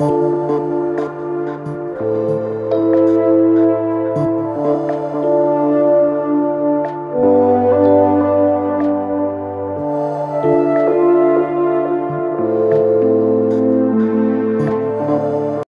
you